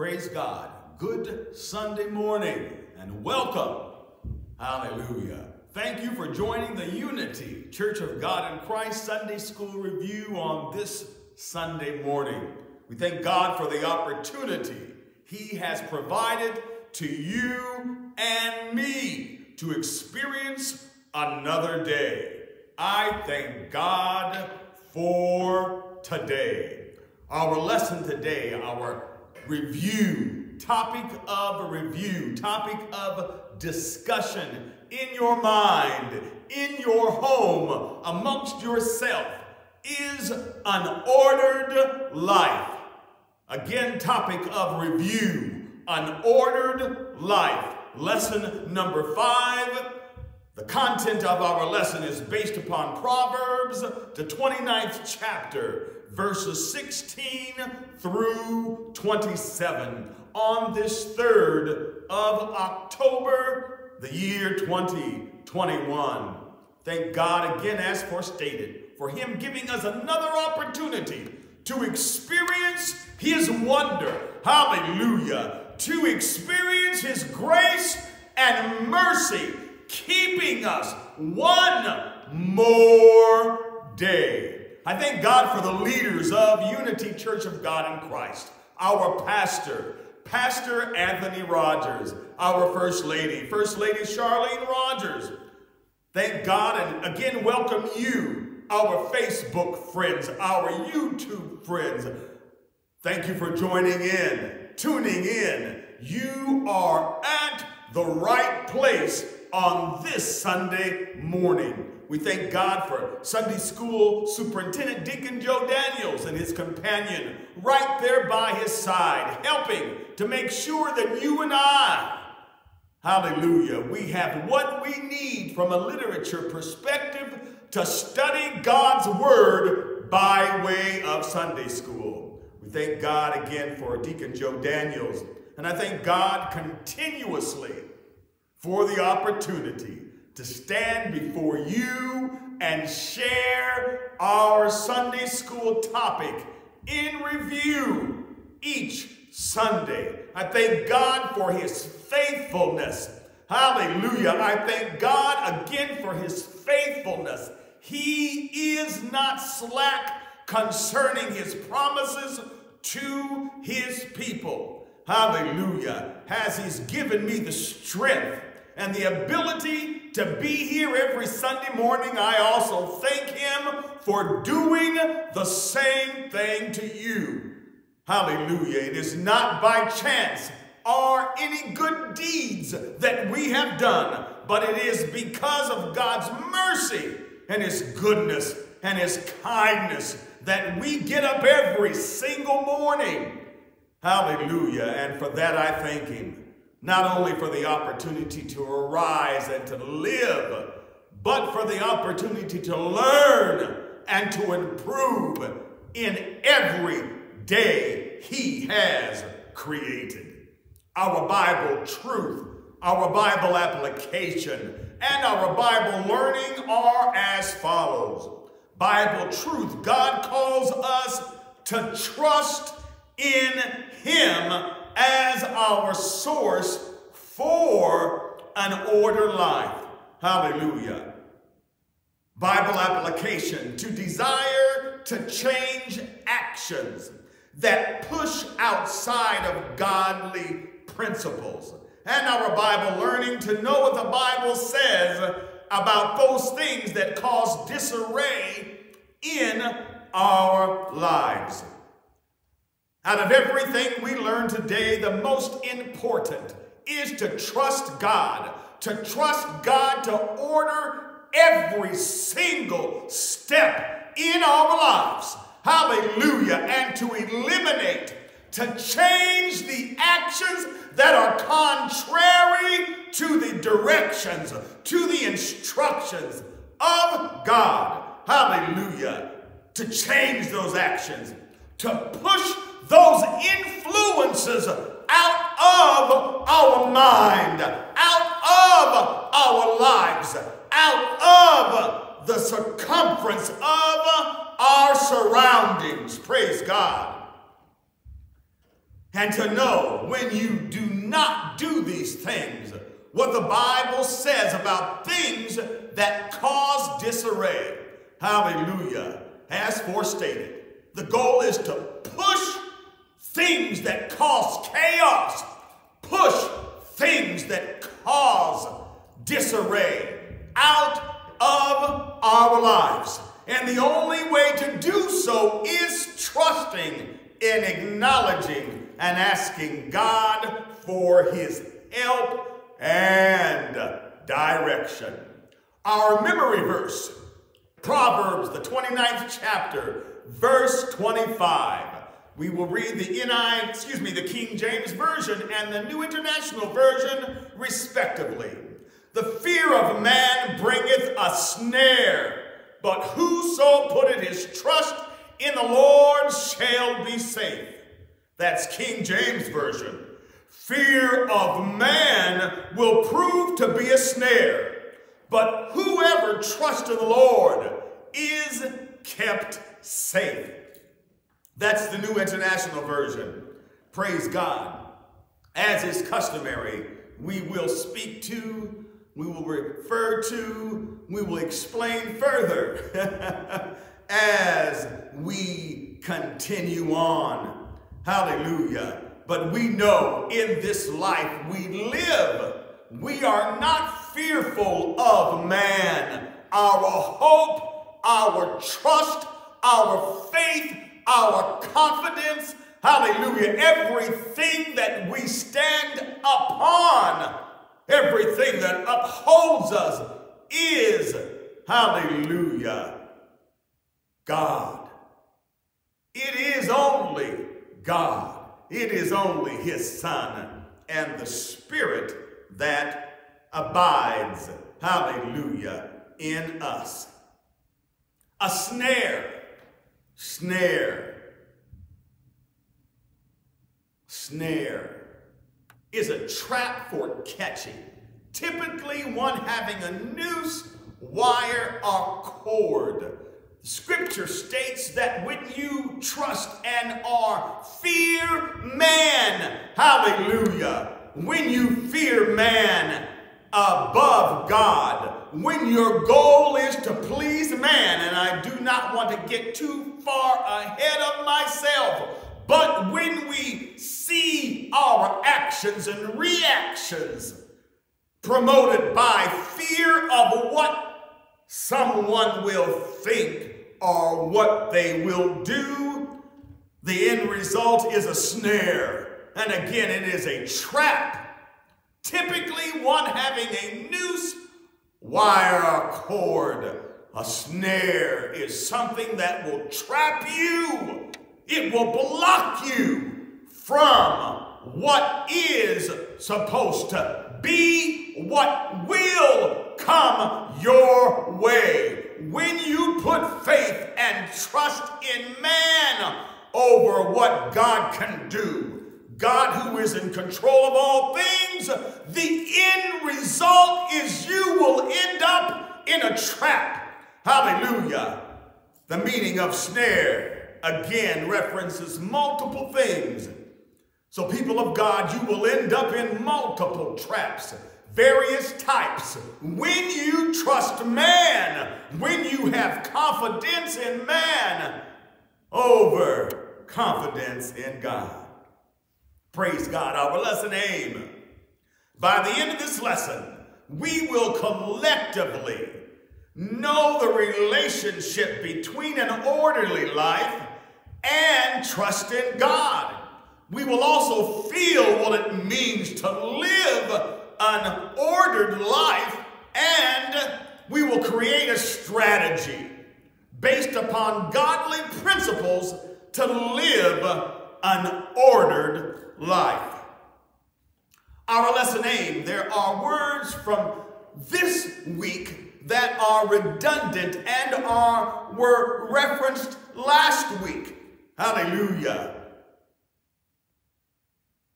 Praise God. Good Sunday morning and welcome. Hallelujah. Thank you for joining the Unity Church of God in Christ Sunday School Review on this Sunday morning. We thank God for the opportunity He has provided to you and me to experience another day. I thank God for today. Our lesson today, our review, topic of review, topic of discussion in your mind, in your home, amongst yourself, is an ordered life. Again, topic of review, an ordered life. Lesson number five. The content of our lesson is based upon Proverbs, the 29th chapter, verses 16 through 27 on this 3rd of October, the year 2021. Thank God again, as forestated, for Him giving us another opportunity to experience His wonder. Hallelujah. To experience His grace and mercy, keeping us one more day. I thank God for the leaders of Unity Church of God in Christ, our pastor, Pastor Anthony Rogers, our First Lady, First Lady Charlene Rogers. Thank God and again welcome you, our Facebook friends, our YouTube friends. Thank you for joining in, tuning in. You are at the right place on this Sunday morning. We thank God for Sunday School Superintendent Deacon Joe Daniels and his companion right there by his side, helping to make sure that you and I, hallelujah, we have what we need from a literature perspective to study God's Word by way of Sunday School. We thank God again for Deacon Joe Daniels, and I thank God continuously for the opportunity to stand before you and share our Sunday school topic in review each Sunday. I thank God for his faithfulness. Hallelujah. I thank God again for his faithfulness. He is not slack concerning his promises to his people. Hallelujah. Has he's given me the strength and the ability to be here every Sunday morning, I also thank him for doing the same thing to you. Hallelujah. It is not by chance or any good deeds that we have done, but it is because of God's mercy and his goodness and his kindness that we get up every single morning. Hallelujah. And for that I thank him not only for the opportunity to arise and to live, but for the opportunity to learn and to improve in every day he has created. Our Bible truth, our Bible application, and our Bible learning are as follows. Bible truth, God calls us to trust in him as our source for an order life. Hallelujah. Bible application to desire to change actions that push outside of godly principles. And our Bible learning to know what the Bible says about those things that cause disarray in our lives. Out of everything we learn today, the most important is to trust God, to trust God to order every single step in our lives. Hallelujah. And to eliminate, to change the actions that are contrary to the directions, to the instructions of God. Hallelujah. To change those actions, to push those influences out of our mind, out of our lives, out of the circumference of our surroundings. Praise God. And to know when you do not do these things what the Bible says about things that cause disarray. Hallelujah. As forestated, the goal is to push things that cause chaos, push things that cause disarray out of our lives. And the only way to do so is trusting in acknowledging and asking God for his help and direction. Our memory verse, Proverbs, the 29th chapter, verse 25. We will read the NI, excuse me, the King James Version and the New International Version, respectively. The fear of man bringeth a snare, but whoso putteth his trust in the Lord shall be safe. That's King James Version. Fear of man will prove to be a snare, but whoever trusts in the Lord is kept safe. That's the New International Version. Praise God. As is customary, we will speak to, we will refer to, we will explain further as we continue on. Hallelujah. But we know in this life we live, we are not fearful of man. Our hope, our trust, our faith, our confidence, hallelujah, everything that we stand upon, everything that upholds us is, hallelujah, God. It is only God. It is only his son and the spirit that abides, hallelujah, in us. A snare, snare, snare is a trap for catching, typically one having a noose, wire, or cord. Scripture states that when you trust and are fear man, hallelujah, when you fear man above God, when your goal is to please man, and I do not want to get too far ahead of myself, but when we see our actions and reactions promoted by fear of what someone will think or what they will do, the end result is a snare. And again, it is a trap. Typically, one having a noose, wire, a cord. A snare is something that will trap you. It will block you from what is supposed to be, what will come your way. When you put faith and trust in man over what God can do, God who is in control of all things, the end result is you will end up in a trap. Hallelujah. The meaning of snare again references multiple things. So, people of God, you will end up in multiple traps various types. When you trust man, when you have confidence in man over confidence in God. Praise God. Our lesson aim. By the end of this lesson, we will collectively know the relationship between an orderly life and trust in God. We will also feel what it means to live an ordered life and we will create a strategy based upon godly principles to live an ordered life. Our lesson aim, there are words from this week that are redundant and are were referenced last week. Hallelujah.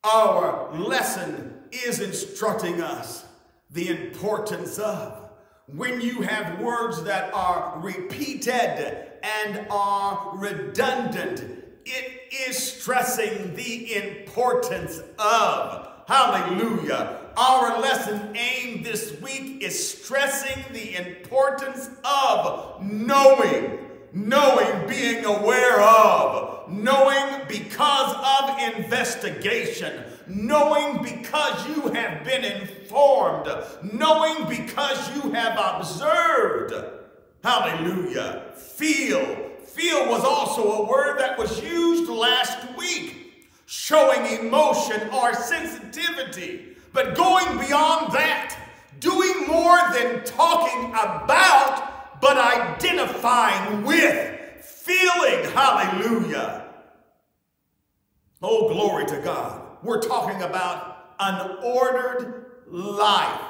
Our lesson is instructing us the importance of when you have words that are repeated and are redundant, it is stressing the importance of. Hallelujah. Our lesson aim this week is stressing the importance of knowing. Knowing, being aware of. Knowing because of investigation. Knowing because you have been informed. Knowing because you have observed. Hallelujah. Feel. Feel was also a word that was used last week, showing emotion or sensitivity. But going beyond that, doing more than talking about, but identifying with, feeling. Hallelujah. Oh, glory to God. We're talking about an ordered life.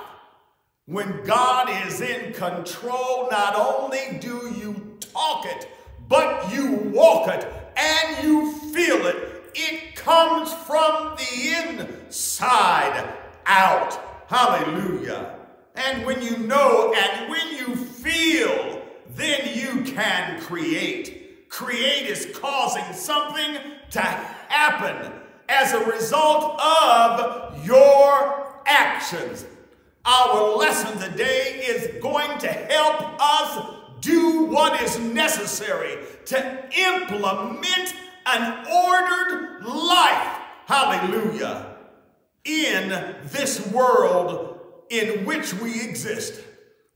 When God is in control, not only do you talk it, but you walk it and you feel it. It comes from the inside out. Hallelujah. And when you know and when you feel, then you can create. Create is causing something to happen as a result of your actions. Our lesson today is going to help us do what is necessary to implement an ordered life. Hallelujah. In this world in which we exist.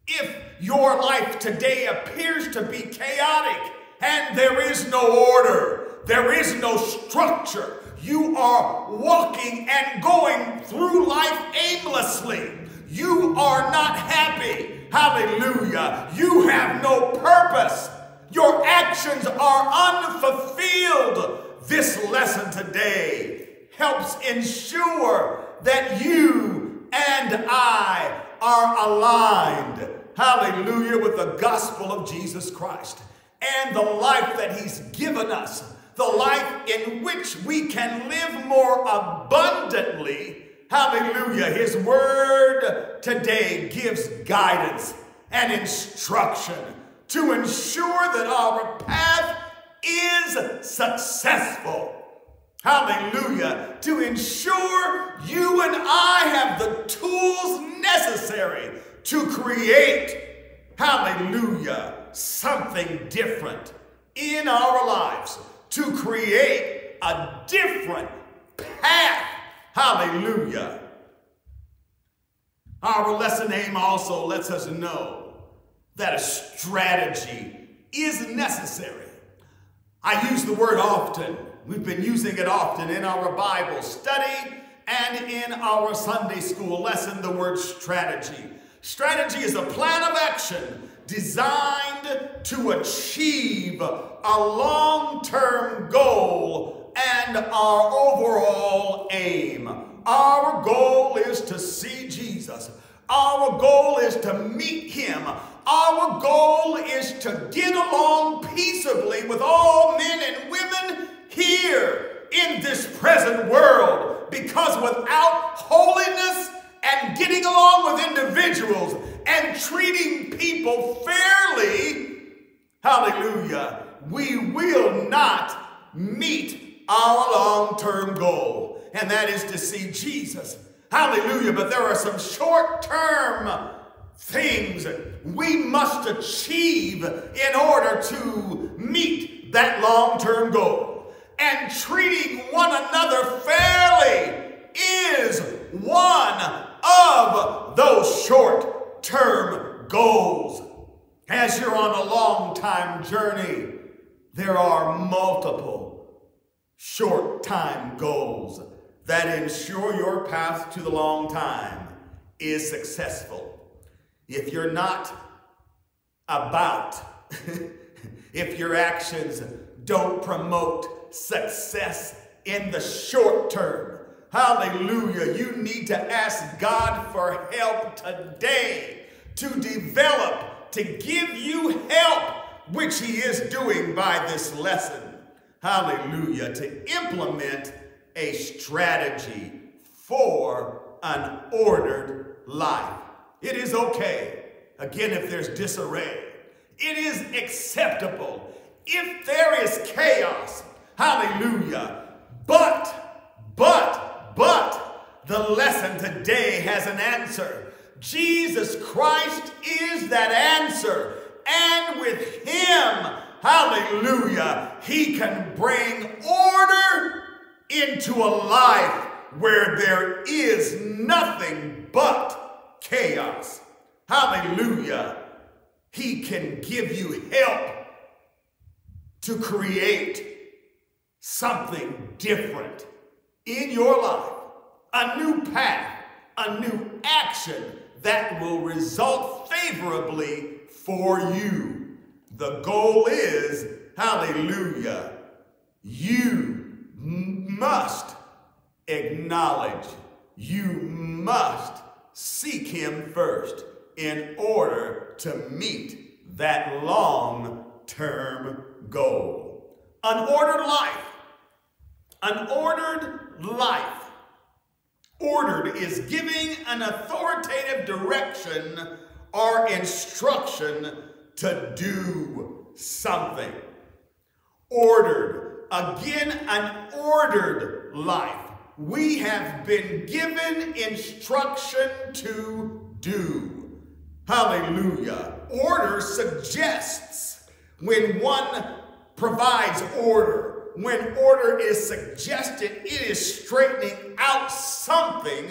If your life today appears to be chaotic and there is no order, there is no structure, you are walking and going through life aimlessly you are not happy. Hallelujah. You have no purpose. Your actions are unfulfilled. This lesson today helps ensure that you and I are aligned. Hallelujah. With the gospel of Jesus Christ and the life that He's given us. The life in which we can live more abundantly Hallelujah. His word today gives guidance and instruction to ensure that our path is successful. Hallelujah. To ensure you and I have the tools necessary to create, hallelujah, something different in our lives. To create a different path Hallelujah. Our lesson aim also lets us know that a strategy is necessary. I use the word often. We've been using it often in our Bible study and in our Sunday school lesson, the word strategy. Strategy is a plan of action designed to achieve a long-term goal and our overall aim. Our goal is to see Jesus. Our goal is to meet him. Our goal is to get along peaceably with all men and women here in this present world. Because without holiness and getting along with individuals and treating people fairly, hallelujah, we will not meet our long-term goal, and that is to see Jesus. Hallelujah. But there are some short-term things we must achieve in order to meet that long-term goal. And treating one another fairly is one of those short-term goals. As you're on a long-time journey, there are multiple short time goals that ensure your path to the long time is successful. If you're not about, if your actions don't promote success in the short term, hallelujah, you need to ask God for help today to develop, to give you help, which He is doing by this lesson hallelujah, to implement a strategy for an ordered life. It is okay, again, if there's disarray. It is acceptable if there is chaos. Hallelujah. But, but, but, the lesson today has an answer. Jesus Christ is that answer. And with him, hallelujah, he can bring order into a life where there is nothing but chaos. Hallelujah. He can give you help to create something different in your life, a new path, a new action that will result favorably for you. The goal is, hallelujah, you must acknowledge, you must seek him first in order to meet that long-term goal. An ordered life. An ordered life. Ordered is giving an authoritative direction or instruction to do something. Ordered. Again, an ordered life. We have been given instruction to do. Hallelujah. Order suggests when one provides order, when order is suggested, it is straightening out something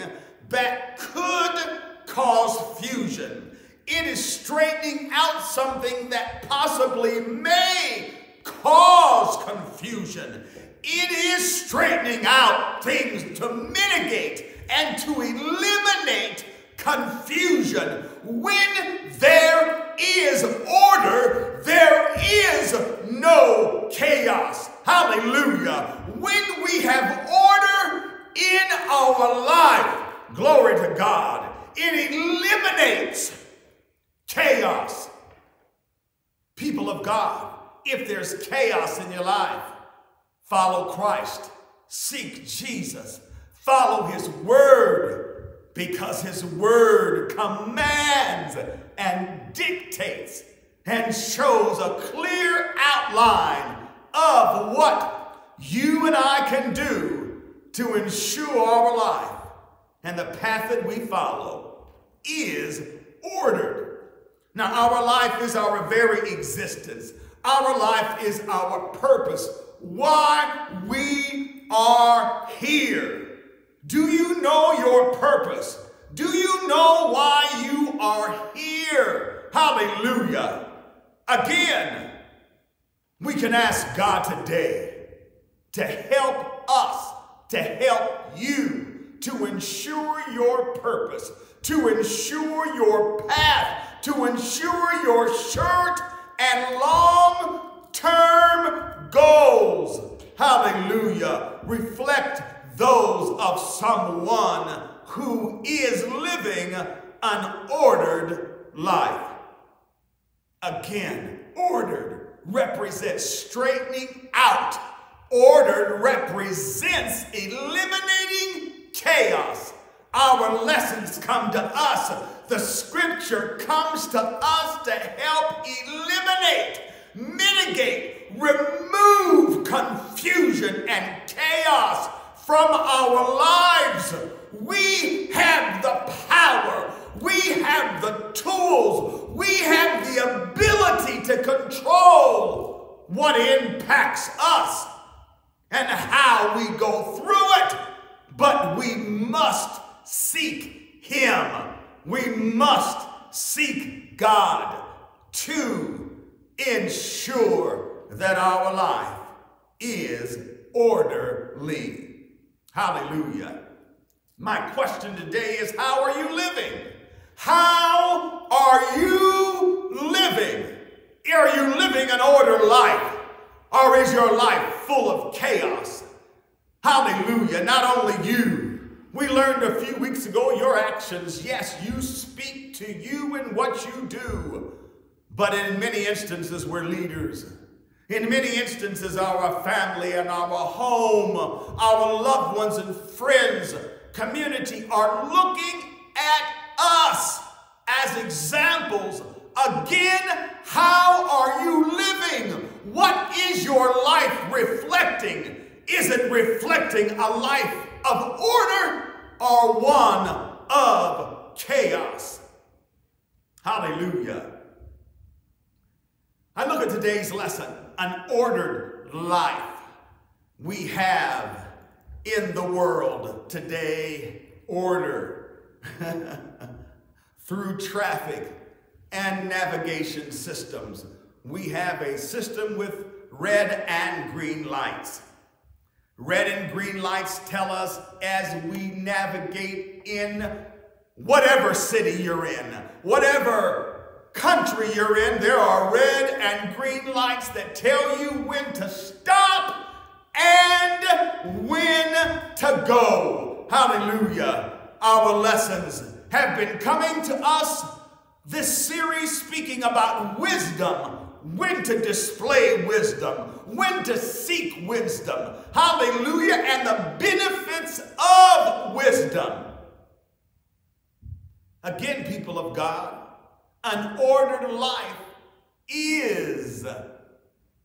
that could cause fusion. It is straightening out something that possibly may cause confusion. It is straightening out things to mitigate and to eliminate confusion. When there is order, there is no chaos. Hallelujah. When we have order in our life, glory to God, it eliminates chaos. People of God, if there's chaos in your life, follow Christ, seek Jesus, follow his word, because his word commands and dictates and shows a clear outline of what you and I can do to ensure our life. And the path that we follow is ordered. Now, our life is our very existence. Our life is our purpose. Why we are here. Do you know your purpose? Do you know why you are here? Hallelujah. Again, we can ask God today to help us, to help you, to ensure your purpose, to ensure your path, to ensure your short and long-term goals. Hallelujah. Reflect those of someone who is living an ordered life. Again, ordered represents straightening out. Ordered represents eliminating chaos. Our lessons come to us. The scripture comes to us to help eliminate, mitigate, remove confusion and chaos from our lives. We have the power. We have the tools. We have the ability to control what impacts us and how we go through it. But we must seek Him. We must seek God to ensure that our life is orderly. Hallelujah. My question today is how are you living? How are you living? Are you living an ordered life? Or is your life full of chaos? Hallelujah. Not only you. We learned a few weeks ago your actions, yes, you speak to you and what you do. But in many instances, we're leaders. In many instances, our family and our home, our loved ones and friends, community are looking at us as examples. Again, how are you living? What is your life reflecting? Is it reflecting a life of order or one of chaos? Hallelujah. I look at today's lesson, an ordered life we have in the world today, order through traffic and navigation systems. We have a system with red and green lights. Red and green lights tell us as we navigate in whatever city you're in, whatever country you're in, there are red and green lights that tell you when to stop and when to go. Hallelujah. Our lessons have been coming to us this series speaking about wisdom, when to display wisdom, when to seek wisdom. Hallelujah. And the benefits of wisdom. Again, people of God, an ordered life is,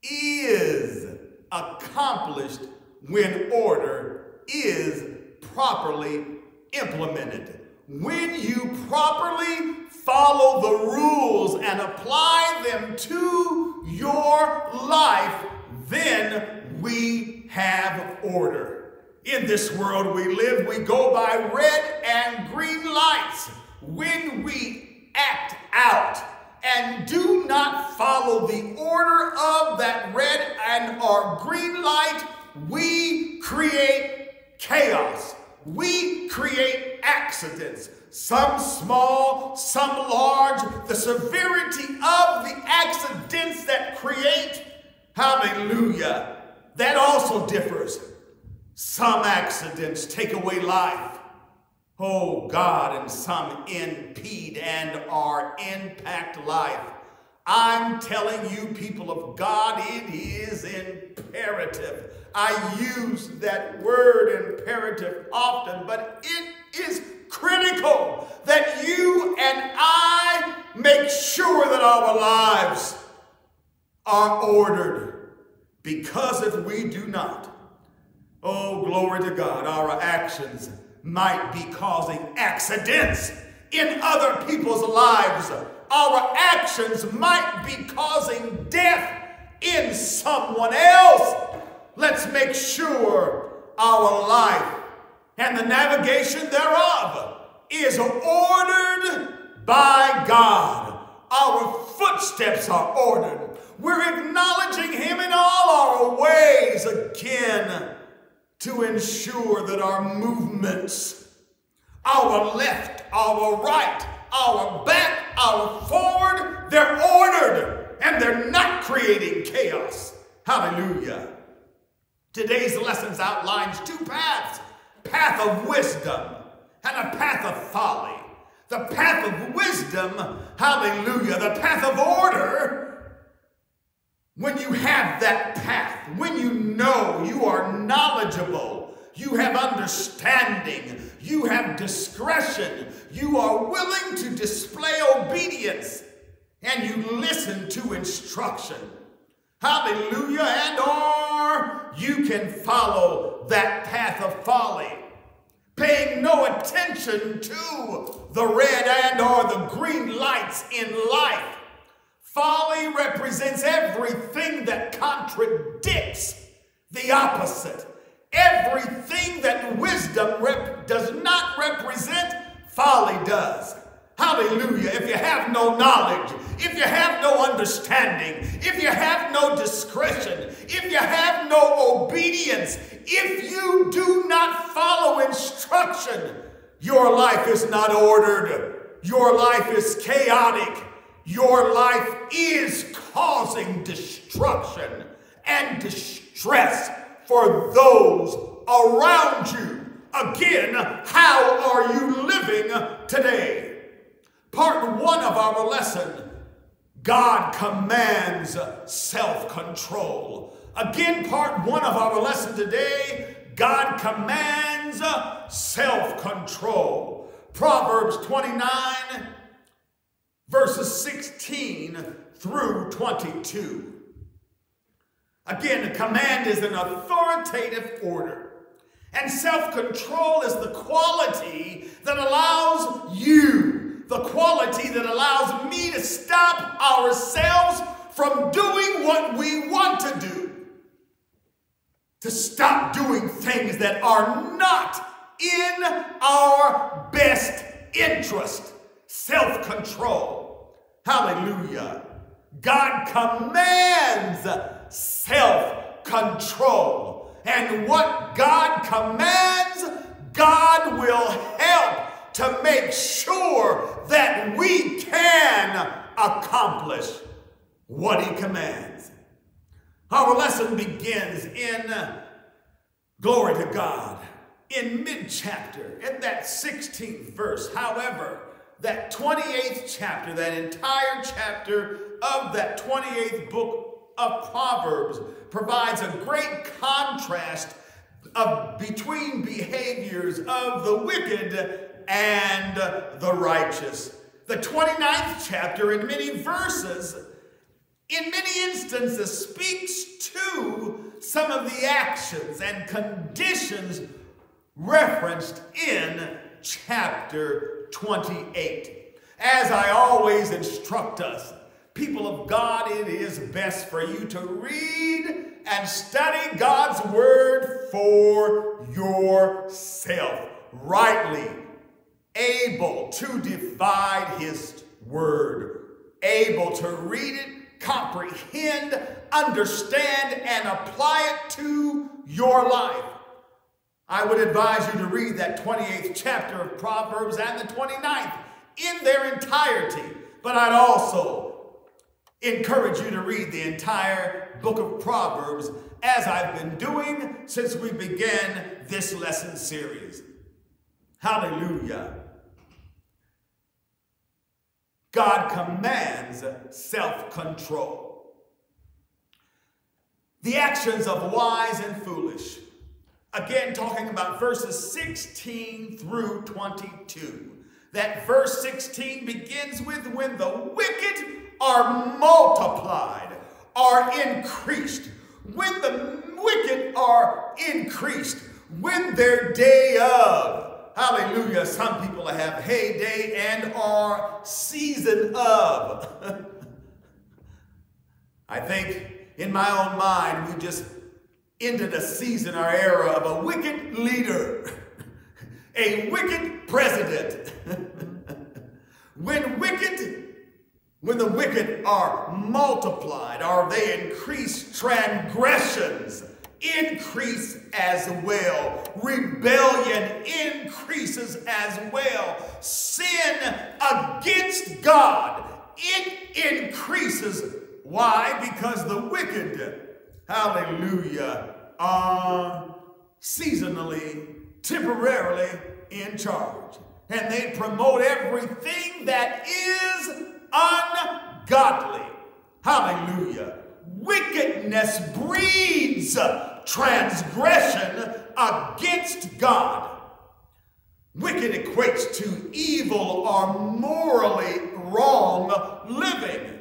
is accomplished when order is properly implemented. When you properly follow the rules and apply them to your life, then we have order. In this world we live, we go by red and green lights. When we act out and do not follow the order of that red and or green light, we create chaos. We create accidents, some small, some large. The severity of the accidents that create, hallelujah, that also differs. Some accidents take away life. Oh God, and some impede and are impact life. I'm telling you, people of God, it is imperative. I use that word imperative often, but it is critical that you and I make sure that our lives are ordered. Because if we do not, oh, glory to God, our actions might be causing accidents in other people's lives. Our actions might be causing death in someone else. Let's make sure our life and the navigation thereof is ordered by God. Our footsteps are ordered. We're acknowledging Him in all our ways again to ensure that our movements, our left, our right, our back, our forward, they're ordered and they're not creating chaos. Hallelujah. Today's lessons outlines two paths, path of wisdom and a path of folly. The path of wisdom, hallelujah, the path of order, when you have that path, when you know you are knowledgeable, you have understanding, you have discretion, you are willing to display obedience, and you listen to instruction. Hallelujah. And or you can follow that path of folly, paying no attention to the red and or the green lights in life Folly represents everything that contradicts the opposite. Everything that wisdom does not represent, folly does. Hallelujah. If you have no knowledge, if you have no understanding, if you have no discretion, if you have no obedience, if you do not follow instruction, your life is not ordered. Your life is chaotic. Your life is causing destruction and distress for those around you. Again, how are you living today? Part one of our lesson God commands self control. Again, part one of our lesson today God commands self control. Proverbs 29 verses 16 through 22. Again, a command is an authoritative order. And self control is the quality that allows you, the quality that allows me to stop ourselves from doing what we want to do. To stop doing things that are not in our best interest. Self control. Hallelujah. God commands self control. And what God commands, God will help to make sure that we can accomplish what He commands. Our lesson begins in glory to God in mid chapter, in that 16th verse. However, that 28th chapter, that entire chapter of that 28th book of Proverbs provides a great contrast of between behaviors of the wicked and the righteous. The 29th chapter in many verses in many instances speaks to some of the actions and conditions referenced in chapter 28. As I always instruct us, people of God, it is best for you to read and study God's word for yourself, rightly able to divide his word, able to read it, comprehend, understand, and apply it to your life. I would advise you to read that 28th chapter of Proverbs and the 29th in their entirety. But I'd also encourage you to read the entire book of Proverbs as I've been doing since we began this lesson series. Hallelujah. God commands self control. The actions of wise and foolish Again, talking about verses 16 through 22. That verse 16 begins with when the wicked are multiplied, are increased. When the wicked are increased, when their day of, hallelujah, some people have heyday and are season of. I think in my own mind, we just ended a season or era of a wicked leader, a wicked president. when wicked, when the wicked are multiplied, are they increase transgressions, increase as well. Rebellion increases as well. Sin against God, it increases. Why? Because the wicked hallelujah, are seasonally, temporarily in charge. And they promote everything that is ungodly. Hallelujah. Wickedness breeds transgression against God. Wicked equates to evil or morally wrong living.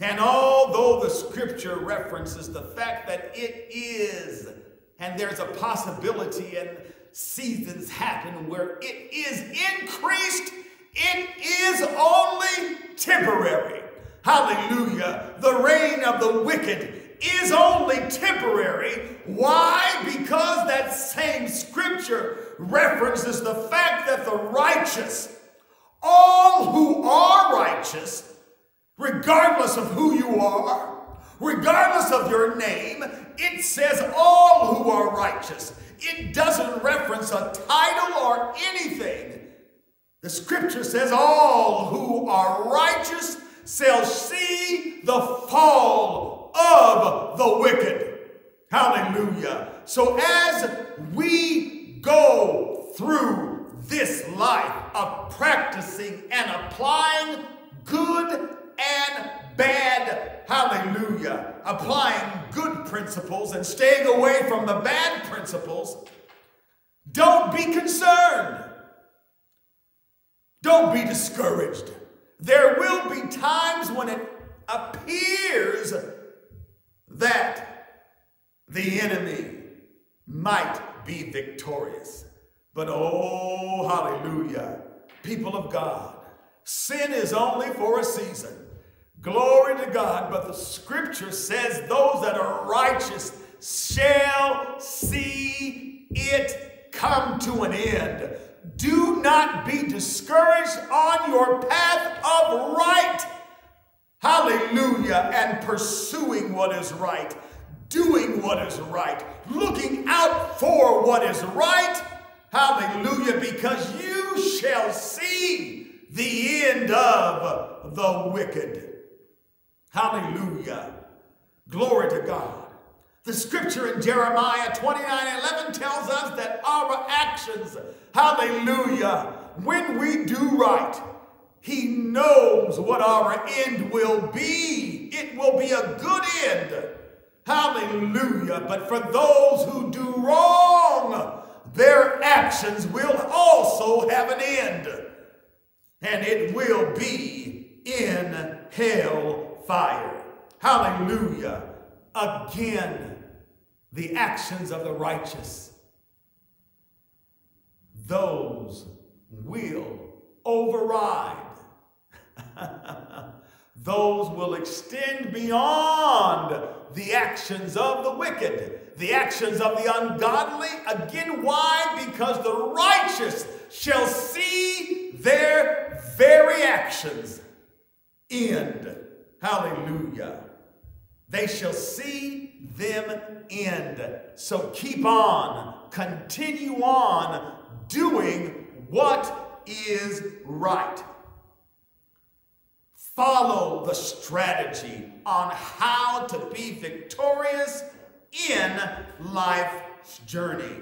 And although the scripture references the fact that it is, and there's a possibility and seasons happen where it is increased, it is only temporary. Hallelujah. The reign of the wicked is only temporary. Why? Because that same scripture references the fact that the righteous, all who are righteous, regardless of who you are, regardless of your name, it says all who are righteous. It doesn't reference a title or anything. The scripture says all who are righteous shall see the fall of the wicked. Hallelujah. So as we go through this life of practicing and applying good and bad, hallelujah, applying good principles and staying away from the bad principles, don't be concerned. Don't be discouraged. There will be times when it appears that the enemy might be victorious. But oh, hallelujah, people of God, sin is only for a season. Glory to God, but the scripture says those that are righteous shall see it come to an end. Do not be discouraged on your path of right. Hallelujah. And pursuing what is right, doing what is right, looking out for what is right. Hallelujah. Because you shall see the end of the wicked. Hallelujah. Glory to God. The scripture in Jeremiah 29 11 tells us that our actions, hallelujah, when we do right, He knows what our end will be. It will be a good end. Hallelujah. But for those who do wrong, their actions will also have an end. And it will be in hell fire. Hallelujah. Again, the actions of the righteous, those will override. those will extend beyond the actions of the wicked, the actions of the ungodly. Again, why? Because the righteous shall see their very actions end. Hallelujah. They shall see them end. So keep on, continue on doing what is right. Follow the strategy on how to be victorious in life's journey.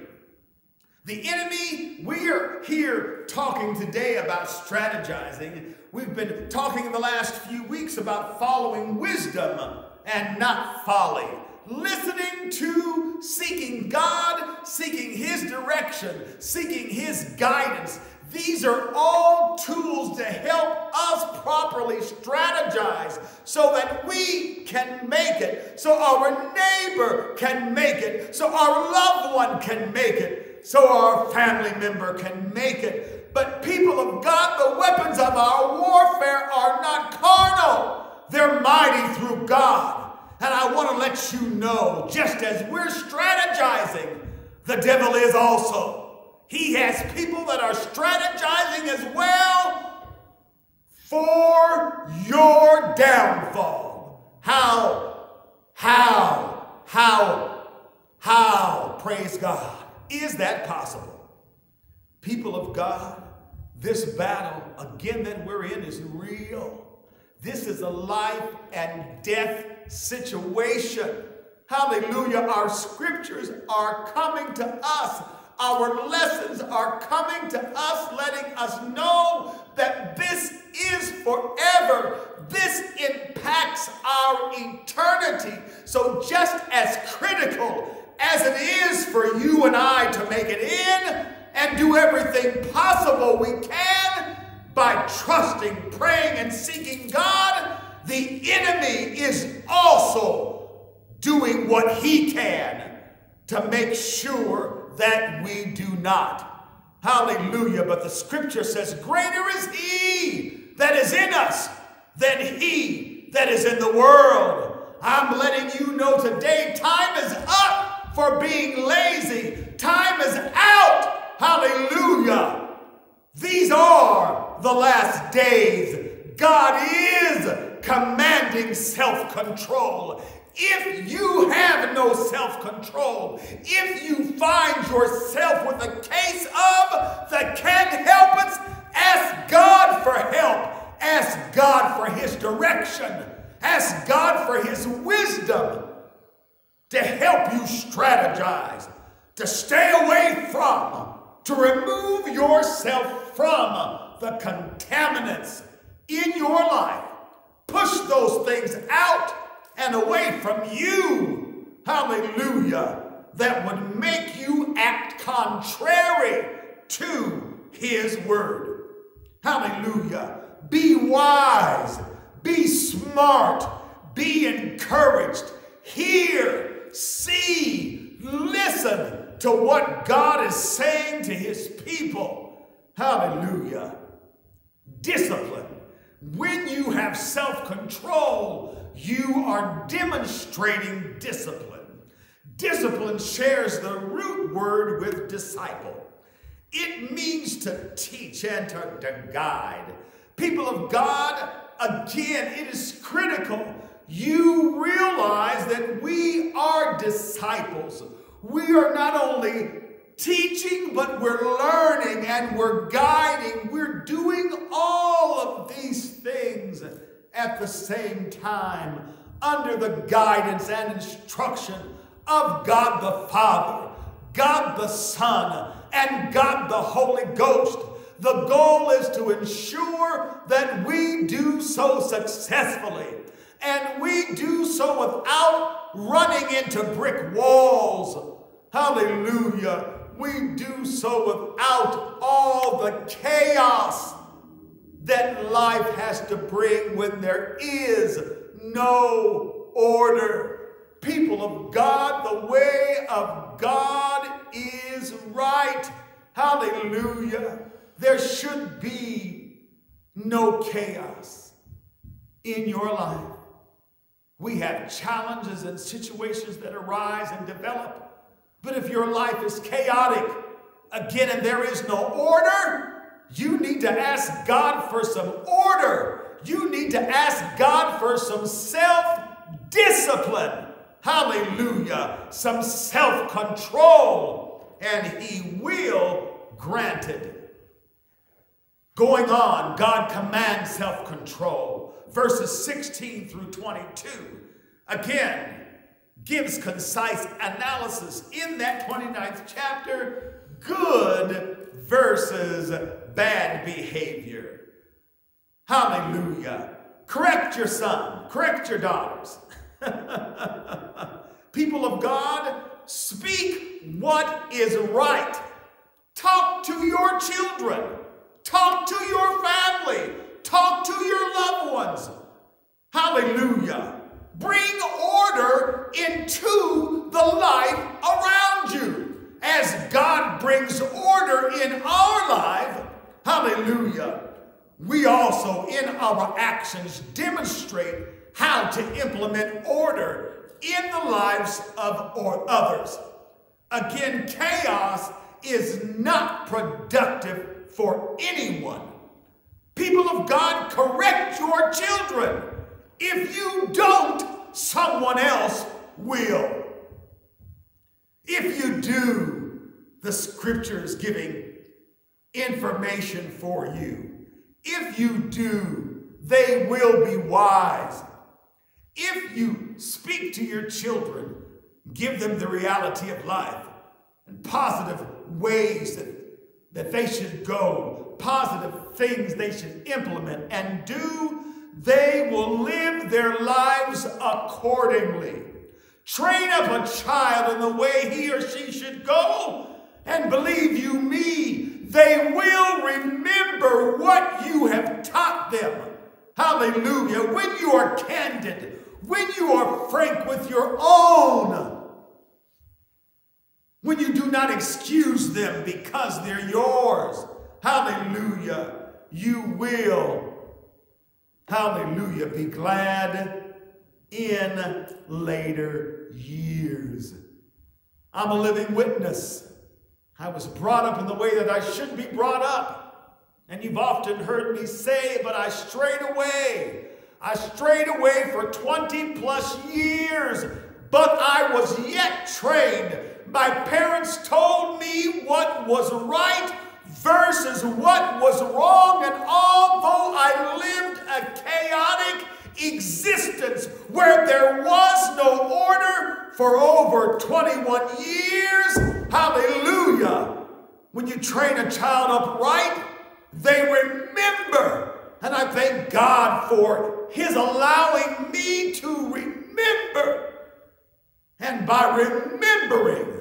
The enemy, we are here talking today about strategizing. We've been talking in the last few weeks about following wisdom and not folly. Listening to, seeking God, seeking His direction, seeking His guidance. These are all tools to help us properly strategize so that we can make it, so our neighbor can make it, so our loved one can make it, so our family member can make it. But people of God, the weapons of our warfare are not carnal. They're mighty through God. And I want to let you know, just as we're strategizing, the devil is also. He has people that are strategizing as well for your downfall. How, how, how, how, praise God, is that possible? People of God, this battle, again, that we're in is real. This is a life and death situation. Hallelujah. Our scriptures are coming to us. Our lessons are coming to us, letting us know that this is forever. This impacts our eternity. So, just as critical as it is for you and I to make it in and do everything possible we can by trusting, praying, and seeking God, the enemy is also doing what he can to make sure that we do not. Hallelujah. But the scripture says, Greater is he that is in us than he that is in the world. I'm letting you know today, time is up for being lazy. Time is out. Hallelujah. These are the last days. God is commanding self control. If you have no self control, if you find yourself with a case of the can't help it, ask God for help. Ask God for His direction. Ask God for His wisdom to help you strategize, to stay away from, to remove yourself from the contaminants in your life. Push those things out and away from you. Hallelujah. That would make you act contrary to his word. Hallelujah. Be wise. Be smart. be encouraged, hear, see, listen to what God is saying to his people. Hallelujah. Discipline. When you have self control, you are demonstrating discipline. Discipline shares the root word with disciple. It means to teach and to, to guide. People of God, again, it is critical you realize that we are disciples. We are not only teaching, but we're learning and we're guiding. We're doing all of these things at the same time under the guidance and instruction of God the Father, God the Son, and God the Holy Ghost. The goal is to ensure that we do so successfully and we do so without running into brick walls. Hallelujah. We do so without all the chaos that life has to bring when there is no order. People of God, the way of God is right. Hallelujah. There should be no chaos in your life. We have challenges and situations that arise and develop. But if your life is chaotic, again, and there is no order, you need to ask God for some order. You need to ask God for some self discipline. Hallelujah. Some self control, and He will grant it. Going on, God commands self control. Verses 16 through 22. Again, gives concise analysis in that 29th chapter good versus bad behavior. Hallelujah. Correct your son, correct your daughters. People of God, speak what is right. Talk to your children. Talk to your family. Talk to your loved ones. Hallelujah. Bring order into the life around you. As God brings order in our life, hallelujah, we also in our actions demonstrate how to implement order in the lives of or others. Again, chaos is not productive for anyone. People of God, correct your children. If you don't, someone else will. If you do, the scriptures giving information for you. If you do, they will be wise. If you speak to your children, give them the reality of life and positive ways that, that they should go, positive things they should implement and do, they will live their lives accordingly. Train up a child in the way he or she should go, and believe you me, they will remember what you have taught them. Hallelujah. When you are candid, when you are frank with your own, when you do not excuse them because they're yours, hallelujah, you will, hallelujah, be glad in later years. I'm a living witness. I was brought up in the way that I should be brought up. And you've often heard me say, but I strayed away. I strayed away for 20 plus years, but I was yet trained. My parents told me what was right versus what was wrong, and although I lived a chaotic existence where there was no order for over 21 years, hallelujah. When you train a child up right, they remember. And I thank God for His allowing me to remember. And by remembering,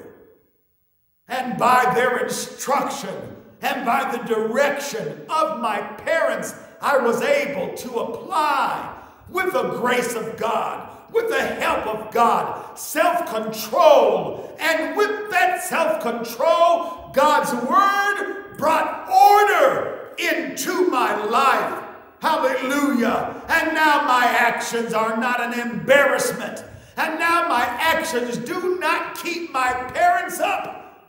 and by their instruction, and by the direction of my parents, I was able to apply with the grace of God, with the help of God, self control. And with that self control, God's word brought order into my life. Hallelujah. And now my actions are not an embarrassment. And now my actions do not keep my parents up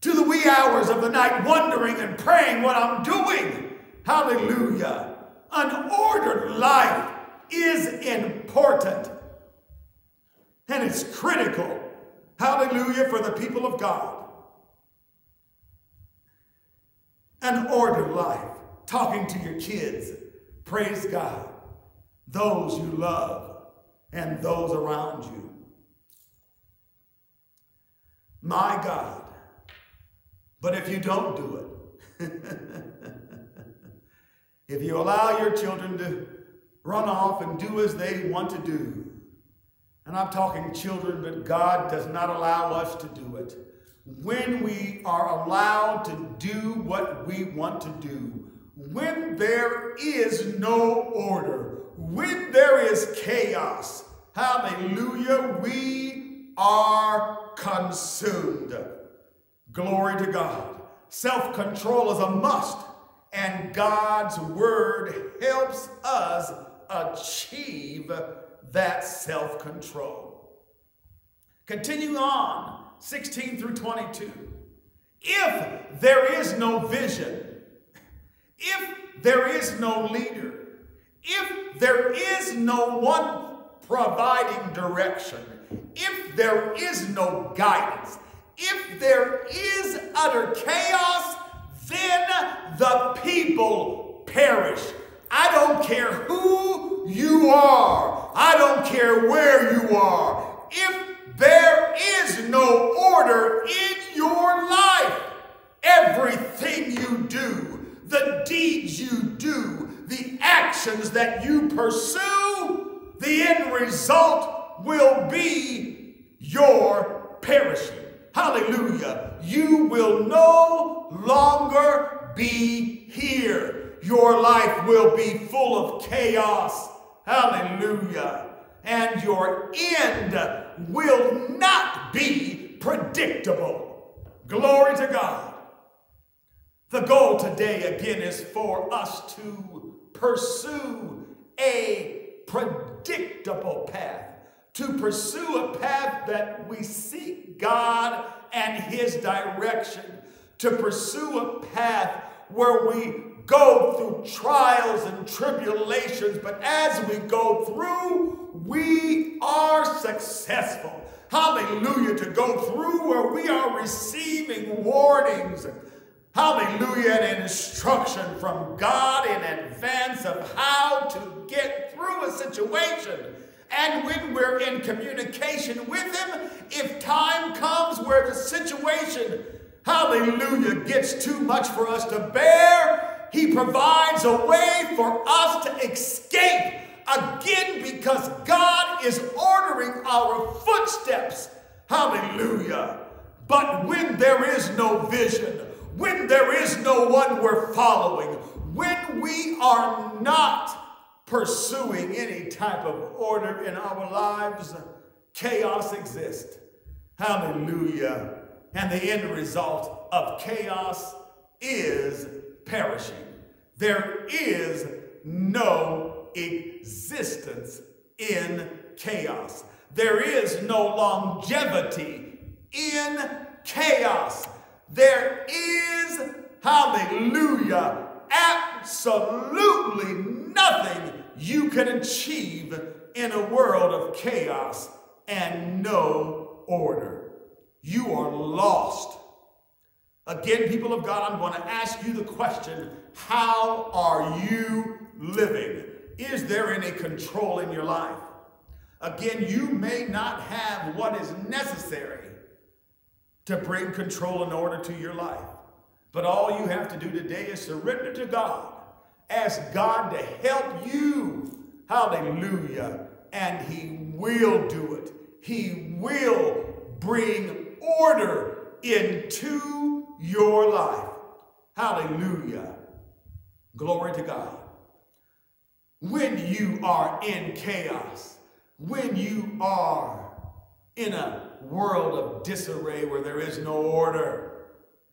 to the wee hours of the night wondering and praying what I'm doing. Hallelujah. An ordered life is important and it's critical. Hallelujah for the people of God. An ordered life, talking to your kids, praise God, those you love, and those around you. My God. But if you don't do it, if you allow your children to run off and do as they want to do, and I'm talking children, but God does not allow us to do it. When we are allowed to do what we want to do, when there is no order, when there is chaos, hallelujah, we are consumed. Glory to God. Self control is a must, and God's word helps us achieve that self control. Continue on, 16 through 22. If there is no vision, if there is no leader, if there is no one providing direction, if there is no guidance, if there is utter chaos, then the people perish. I don't care who you are. I don't care where you are. If there is no order in your life, everything you do, the deeds you do, the actions that you pursue, the end result will be your perishing. Hallelujah. You will no longer be here. Your life will be full of chaos. Hallelujah. And your end will not be predictable. Glory to God. The goal today, again, is for us to pursue a predictable path to pursue a path that we seek God and His direction, to pursue a path where we go through trials and tribulations, but as we go through, we are successful. Hallelujah, to go through where we are receiving warnings. Hallelujah, and instruction from God in advance of how to get through a situation and when we're in communication with Him, if time comes where the situation, hallelujah, gets too much for us to bear, He provides a way for us to escape again because God is ordering our footsteps. Hallelujah. But when there is no vision, when there is no one we're following, when we are not pursuing any type of order in our lives, chaos exists. Hallelujah. And the end result of chaos is perishing. There is no existence in chaos. There is no longevity in chaos. There is, hallelujah, absolutely nothing you can achieve in a world of chaos and no order. You are lost. Again, people of God, I'm going to ask you the question how are you living? Is there any control in your life? Again, you may not have what is necessary to bring control and order to your life. But all you have to do today is surrender to God Ask God to help you. Hallelujah. And He will do it. He will bring order into your life. Hallelujah. Glory to God. When you are in chaos, when you are in a world of disarray where there is no order.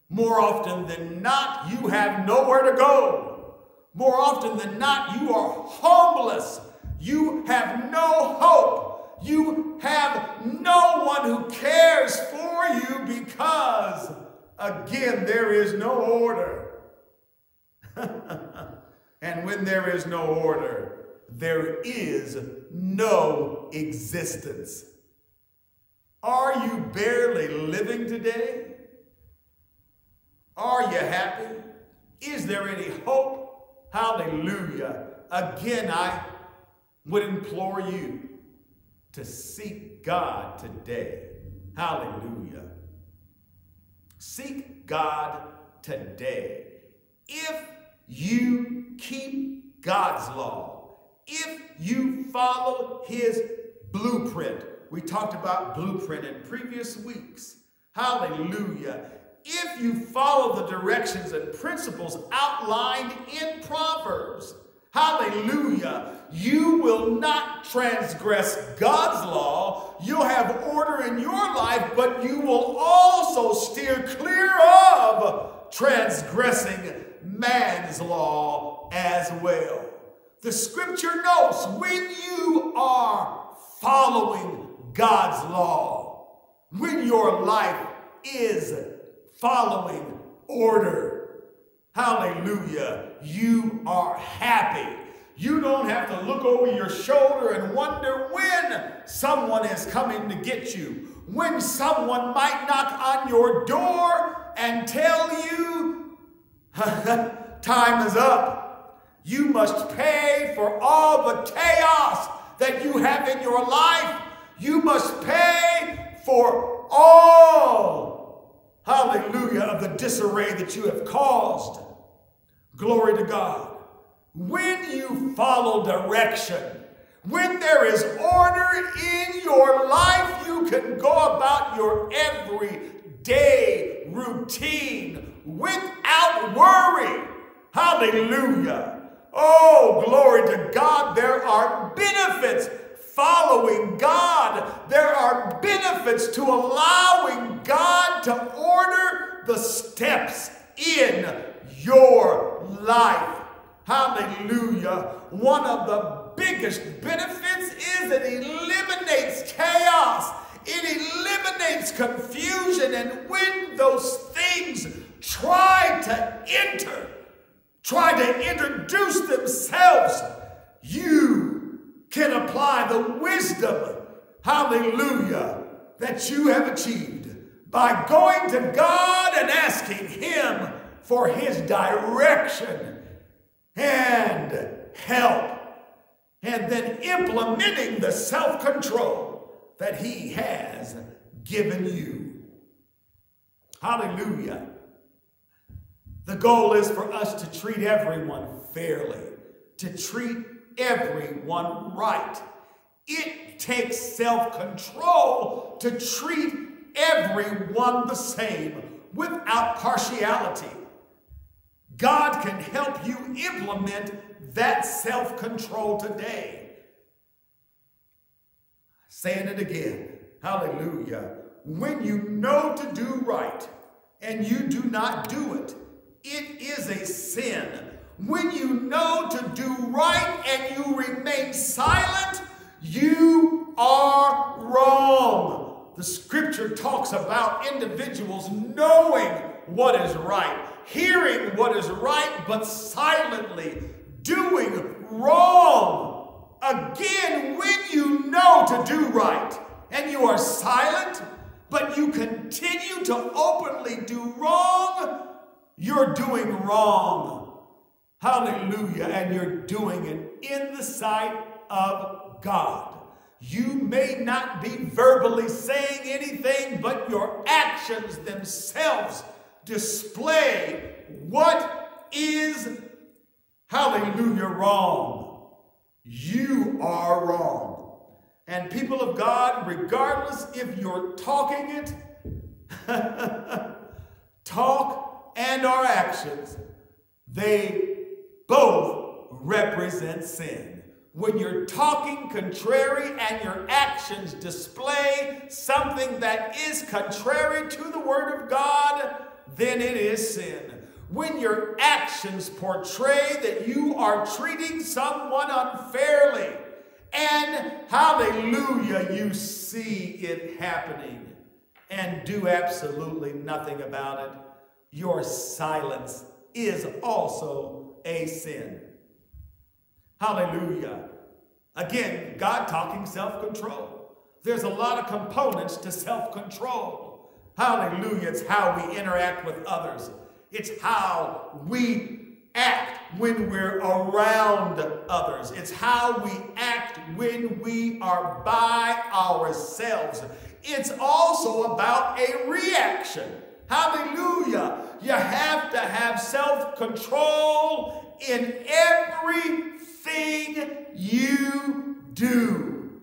More often than not, you have nowhere to go. More often than not, you are homeless. You have no hope. You have no one who cares for you because, again, there is no order. and when there is no order, there is no existence. Are you barely living today? Are you happy? Is there any hope? Hallelujah. Again, I would implore you to seek God today. Hallelujah. Seek God today. If you keep God's law, if you follow his blueprint, we talked about blueprint in previous weeks. Hallelujah. If you follow the directions and principles outlined in Proverbs, hallelujah, you will not transgress God's law. You'll have order in your life, but you will also steer clear of transgressing man's law as well. The scripture notes when you are following God's law, when your life is following order, hallelujah, you are happy. You don't have to look over your shoulder and wonder when someone is coming to get you, when someone might knock on your door and tell you, time is up. You must pay for all the chaos that you have in your life you must pay for all, hallelujah, of the disarray that you have caused. Glory to God. When you follow direction, when there is order in your life, you can go about your everyday routine without worry. Hallelujah. Oh, glory to God. There are benefits following God. There are benefits to allowing God to order the steps in your life. Hallelujah. One of the biggest benefits is it eliminates chaos. It eliminates confusion. And when those things try to enter, try to introduce themselves, you can apply the wisdom, hallelujah, that you have achieved by going to God and asking Him for His direction and help, and then implementing the self control that He has given you. Hallelujah. The goal is for us to treat everyone fairly, to treat everyone right. It takes self control to treat everyone the same without partiality. God can help you implement that self control today. Saying it again, hallelujah. When you know to do right and you do not do it, it is a sin when you know to do right and you remain silent, you are wrong. The scripture talks about individuals knowing what is right, hearing what is right, but silently doing wrong. Again, when you know to do right and you are silent, but you continue to openly do wrong, you're doing wrong. Hallelujah. And you're doing it in the sight of God. You may not be verbally saying anything, but your actions themselves display what is, hallelujah, wrong. You are wrong. And people of God, regardless if you're talking it, talk and our actions, they both represent sin. when you're talking contrary and your actions display something that is contrary to the Word of God, then it is sin. When your actions portray that you are treating someone unfairly, and hallelujah, you see it happening and do absolutely nothing about it, your silence is also a sin. Hallelujah. Again, God talking self control. There's a lot of components to self control. Hallelujah. It's how we interact with others, it's how we act when we're around others, it's how we act when we are by ourselves. It's also about a reaction. Hallelujah. You have to have self control in everything you do.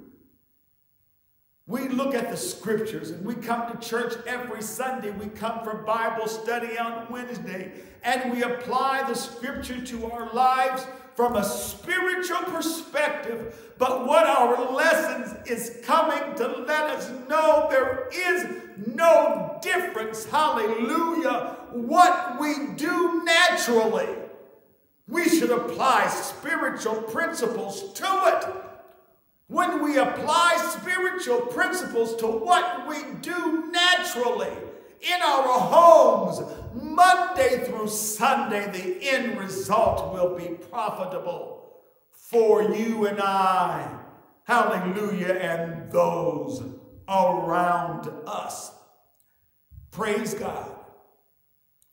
We look at the scriptures and we come to church every Sunday. We come for Bible study on Wednesday and we apply the scripture to our lives from a spiritual perspective. But what our lessons is coming to let us know there is no difference. Hallelujah. What we do naturally, we should apply spiritual principles to it. When we apply spiritual principles to what we do naturally in our homes, Monday through Sunday, the end result will be profitable for you and I. Hallelujah, and those around us. Praise God.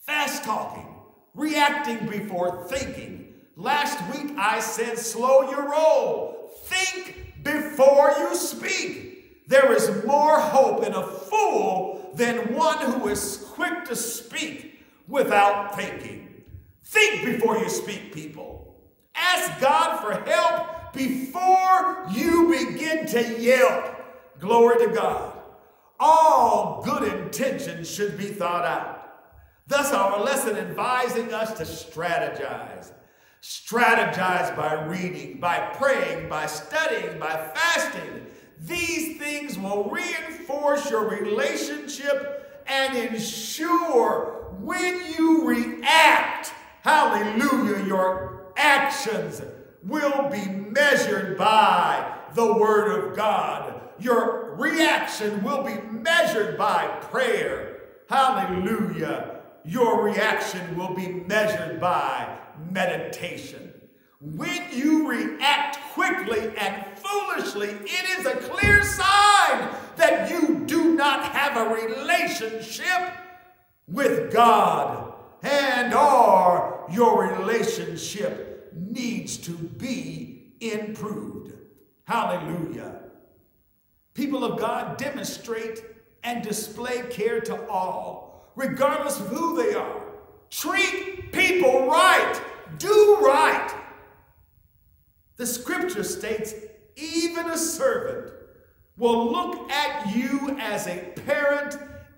Fast talking, reacting before thinking. Last week I said, slow your roll. Think before you speak. There is more hope in a fool than one who is quick to speak without thinking. Think before you speak, people. Ask God for help before you begin to yelp. Glory to God. All good intentions should be thought out. Thus, our lesson advising us to strategize. Strategize by reading, by praying, by studying, by fasting. These things will reinforce your relationship and ensure when you react, hallelujah, your actions will be measured by the Word of God. Your reaction will be measured by prayer. Hallelujah. Your reaction will be measured by meditation. When you react quickly and foolishly, it is a clear sign that you do not have a relationship with God and or your relationship needs to be improved. Hallelujah. People of God demonstrate and display care to all, regardless of who they are. Treat people right. Do right. The scripture states, even a servant will look at you as a parent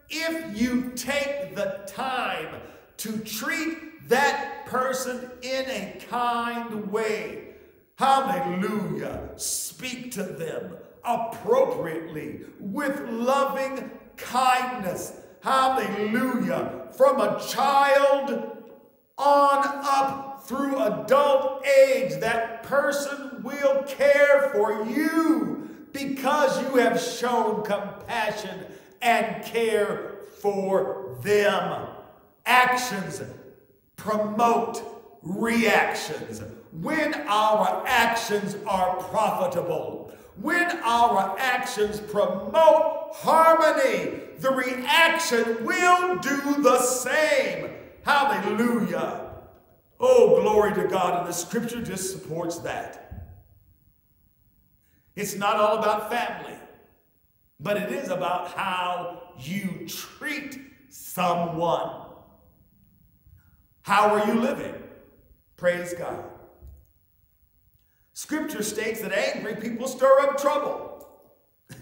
if you take the time to treat that person in a kind way. Hallelujah. Speak to them appropriately with loving kindness. Hallelujah. From a child on up through adult age, that person will care for you because you have shown compassion and care for them. Actions promote reactions. When our actions are profitable, when our actions promote harmony, the reaction will do the same. Hallelujah. Oh, glory to God. And the scripture just supports that. It's not all about family, but it is about how you treat someone. How are you living? Praise God. Scripture states that angry people stir up trouble.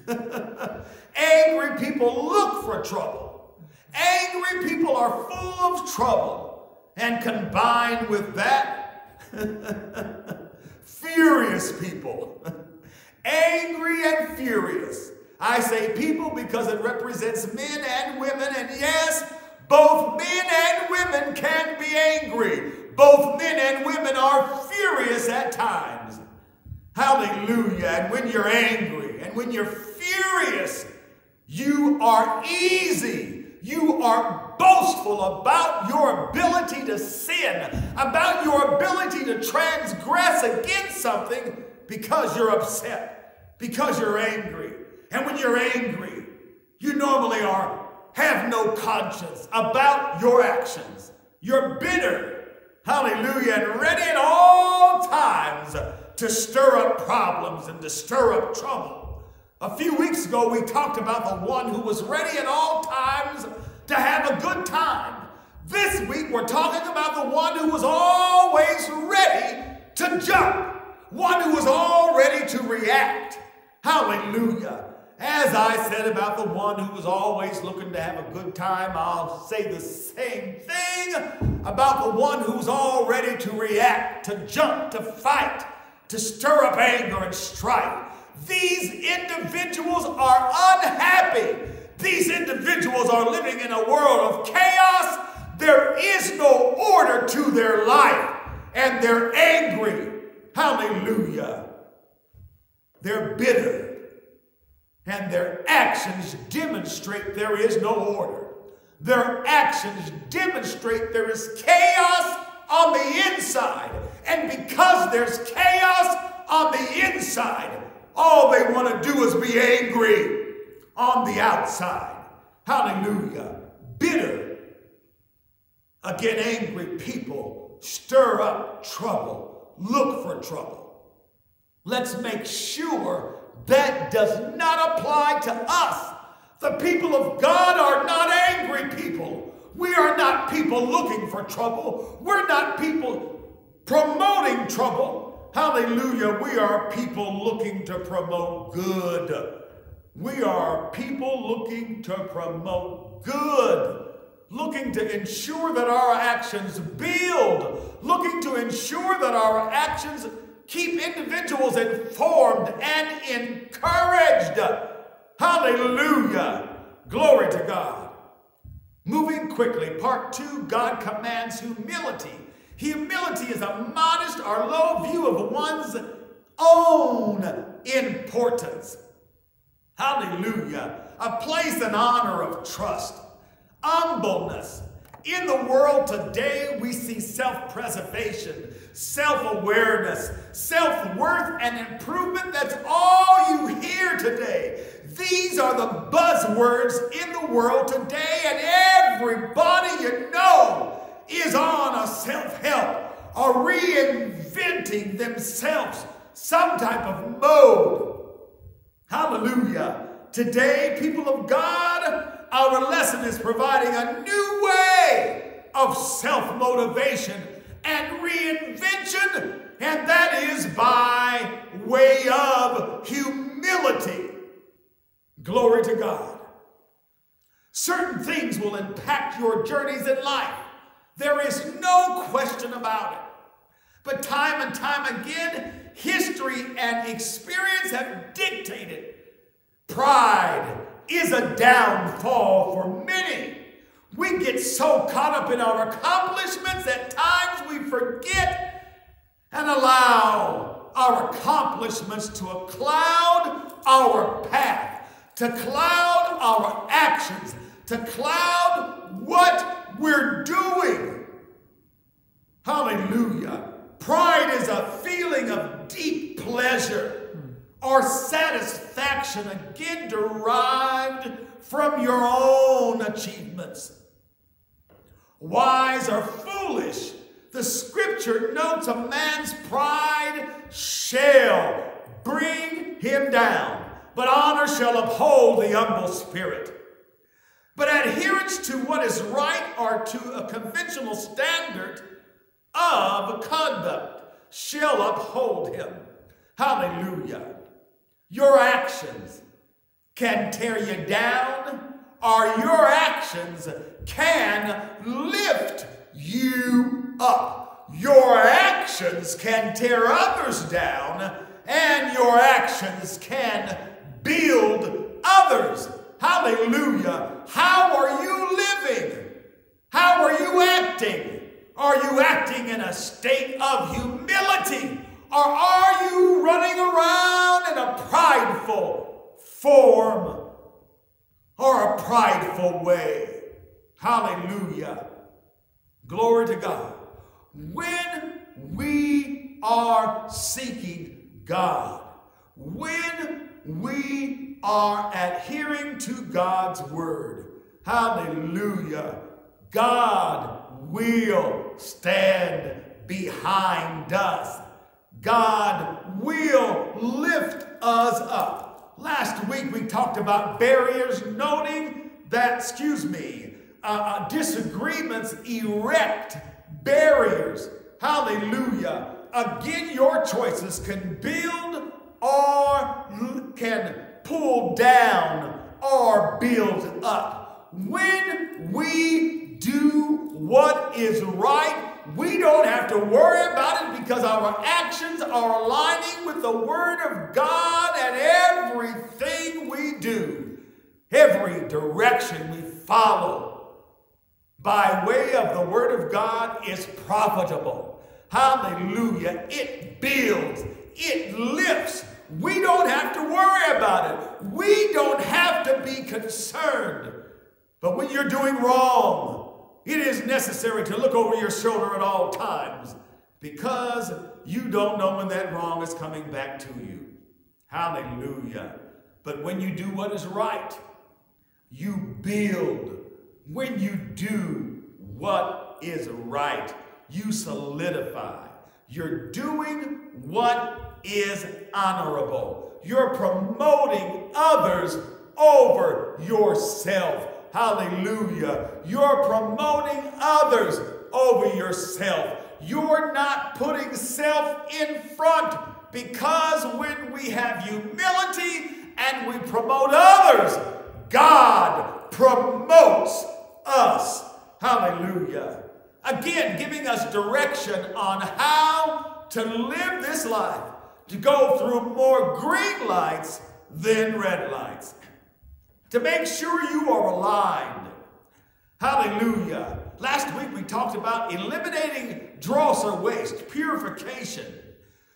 angry people look for trouble. Angry people are full of trouble. And combined with that, furious people. Angry and furious. I say people because it represents men and women, and yes, both men and women can be angry. Both men and women are furious at times. Hallelujah. And when you're angry and when you're furious, you are easy. You are boastful about your ability to sin, about your ability to transgress against something because you're upset, because you're angry. And when you're angry, you normally are have no conscience about your actions. You're bitter, hallelujah, and ready at all times to stir up problems and to stir up trouble. A few weeks ago, we talked about the one who was ready at all times to have a good time. This week, we're talking about the one who was always ready to jump, one who was all ready to react. Hallelujah. As I said about the one who was always looking to have a good time, I'll say the same thing about the one who's all ready to react, to jump, to fight, to stir up anger and strife. These individuals are unhappy. These individuals are living in a world of chaos. There is no order to their life, and they're angry. Hallelujah. They're bitter and their actions demonstrate there is no order. Their actions demonstrate there is chaos on the inside. And because there's chaos on the inside, all they want to do is be angry on the outside. Hallelujah. Bitter. Again, angry people stir up trouble, look for trouble. Let's make sure that does not apply to us. The people of God are not angry people. We are not people looking for trouble. We're not people promoting trouble. Hallelujah. We are people looking to promote good. We are people looking to promote good, looking to ensure that our actions build, looking to ensure that our actions keep individuals informed and encouraged. Hallelujah. Glory to God. Moving quickly, part two God commands humility. Humility is a modest or low view of one's own importance. Hallelujah. A place and honor of trust, humbleness. In the world today, we see self preservation, self awareness, self worth, and improvement. That's all you hear today. These are the buzzwords in the world today, and everybody you know is on a self help or reinventing themselves, some type of mode. Hallelujah. Today, people of God, our lesson is providing a new way of self motivation and reinvention, and that is by way of humility. Glory to God. Certain things will impact your journeys in life. There is no question about it. But time and time again, history and experience have dictated pride is a downfall for many. We get so caught up in our accomplishments at times we forget and allow our accomplishments to cloud our path, to cloud our actions, to cloud what we're doing. Hallelujah. Pride is a feeling of deep pleasure or satisfaction, again derived from your own achievements wise or foolish. The scripture notes a man's pride shall bring him down, but honor shall uphold the humble spirit. But adherence to what is right or to a conventional standard of conduct shall uphold him. Hallelujah. Your actions can tear you down or your actions can lift you up. Your actions can tear others down, and your actions can build others. Hallelujah. How are you living? How are you acting? Are you acting in a state of humility? Or are you running around in a prideful form or a prideful way? Hallelujah. Glory to God. When we are seeking God, when we are adhering to God's word, hallelujah, God will stand behind us. God will lift us up. Last week we talked about barriers, noting that, excuse me, uh, uh disagreements erect barriers. Hallelujah. Again, your choices can build or can pull down or build up. When we do what is right, we don't have to worry about it because our actions are aligning with the Word of God and everything we do, every direction we follow by way of the Word of God is profitable. Hallelujah. It builds, it lifts. We don't have to worry about it. We don't have to be concerned. But when you're doing wrong, it is necessary to look over your shoulder at all times because you don't know when that wrong is coming back to you. Hallelujah. But when you do what is right, you build when you do what is right, you solidify. You're doing what is honorable. You're promoting others over yourself. Hallelujah. You're promoting others over yourself. You're not putting self in front because when we have humility and we promote others, God promotes us. Hallelujah. Again, giving us direction on how to live this life, to go through more green lights than red lights, to make sure you are aligned. Hallelujah. Last week we talked about eliminating dross or waste, purification.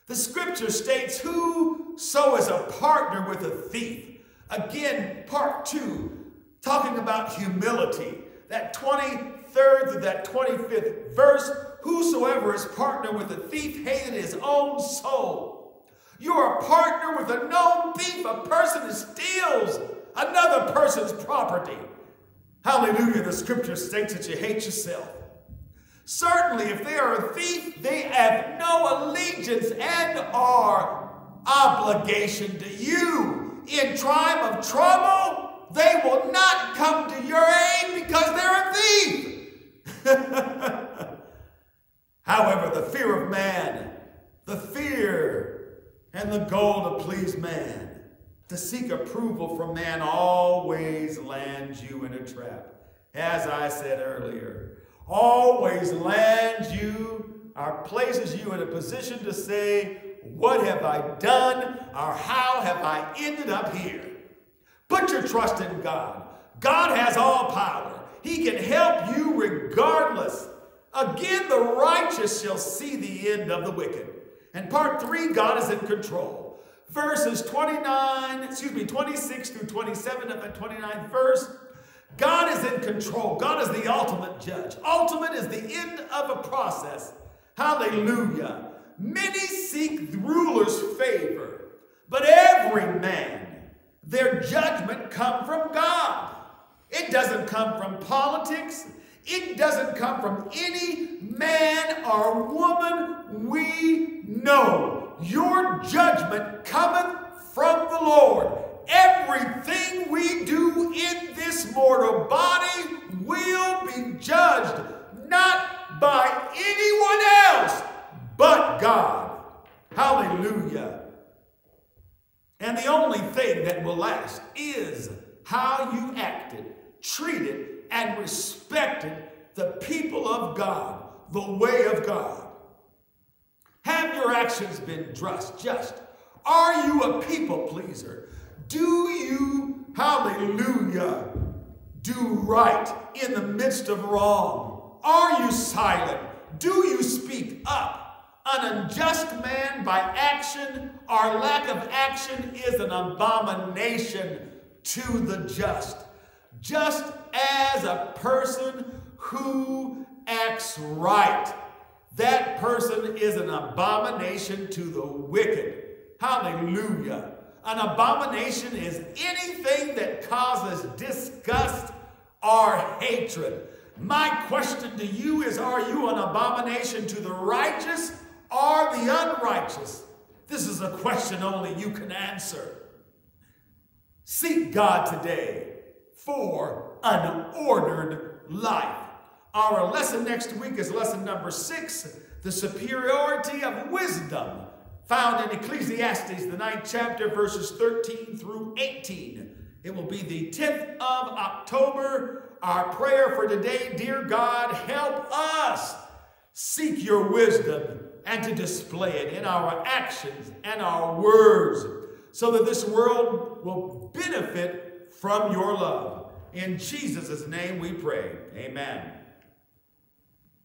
The scripture states, Who so is a partner with a thief? Again, part two, talking about humility that 23rd to that 25th verse, whosoever is partner with a thief hated his own soul. You are a partner with a known thief, a person who steals another person's property. Hallelujah, the scripture states that you hate yourself. Certainly, if they are a thief, they have no allegiance and are obligation to you. In time of trouble, they will not come to your aid because they're a thief. However, the fear of man, the fear and the goal to please man, to seek approval from man always lands you in a trap. As I said earlier, always lands you or places you in a position to say, What have I done? or How have I ended up here? Put your trust in God. God has all power. He can help you regardless. Again, the righteous shall see the end of the wicked. And part three, God is in control. Verses 29, excuse me, 26 through 27 of the 29th verse. God is in control. God is the ultimate judge. Ultimate is the end of a process. Hallelujah. Many seek the ruler's favor, but every man their judgment come from God. It doesn't come from politics. It doesn't come from any man or woman we know. Your judgment cometh from the Lord. Everything we do in this mortal body will be judged not by anyone else but God. Hallelujah. And the only thing that will last is how you acted, treated, and respected the people of God, the way of God. Have your actions been just, just? Are you a people pleaser? Do you, hallelujah, do right in the midst of wrong? Are you silent? Do you speak up? An unjust man by action or lack of action is an abomination to the just. Just as a person who acts right, that person is an abomination to the wicked. Hallelujah. An abomination is anything that causes disgust or hatred. My question to you is Are you an abomination to the righteous or the unrighteous? This is a question only you can answer. Seek God today for an ordered life. Our lesson next week is lesson number six the superiority of wisdom, found in Ecclesiastes, the ninth chapter, verses 13 through 18. It will be the 10th of October. Our prayer for today, dear God, help us seek your wisdom and to display it in our actions and our words so that this world will benefit from your love. In Jesus' name we pray. Amen.